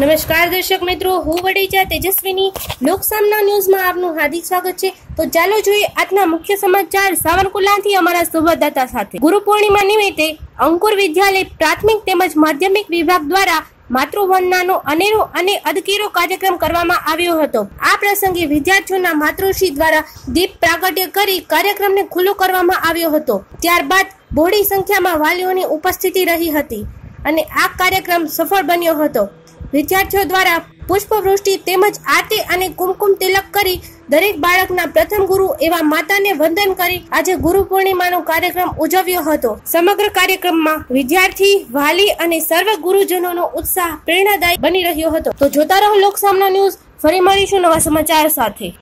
નમસ્કાર દર્શક મિત્રો, હું વડેજા તેજસ્વીની લોકસામના ન્યૂઝમાં આપનું હાર્દિક સ્વાગત છે. તો ચાલો જોઈએ આજના મુખ્ય સમાચાર સાવરકુલાથી અમારા સંવાદદાતા સાથે. ગુરુ પૂર્ણિમા નિમિત્તે અંકુર વિદ્યાલય પ્રાથમિક તેમજ માધ્યમિક વિભાગ દ્વારા માતૃવંદનાનો અનેરો અને અદકેરો કાર્યક્રમ કરવામાં આવ્યો હતો. આ પ્રસંગે વિદ્યાર્થીઓના માતૃશ્રી દ્વારા દીપ પ્રાગટ્ય કરી કાર્યક્રમને ખુલ્લો કરવામાં આવ્યો હતો. ત્યારબાદ બહોળી સંખ્યામાં વાલીઓની ઉપસ્થિતિ રહી હતી અને આ કાર્યક્રમ સફળ બન્યો હતો. વિદ્યાર્થીઓ દ્વારા પુષ્પવૃષ્ટિ તેમજ આરતી અને કુમકુમ તિલક કરી દરેક બાળકના પ્રથમ ગુરુ એવા માતાને વંદન કરી આજે ગુરુ પૂર્ણિમાનો કાર્યક્રમ ઉજવ્યો હતો. સમગ્ર કાર્યક્રમમાં વિદ્યાર્થી, વાલી અને સર્વ ગુરુજનોનો ઉત્સાહ પ્રેરણાદાયી બની રહ્યો હતો. તો જોતા રહો લોકસામના ન્યૂઝ, ફરી મળીશું નવા સમાચાર સાથે.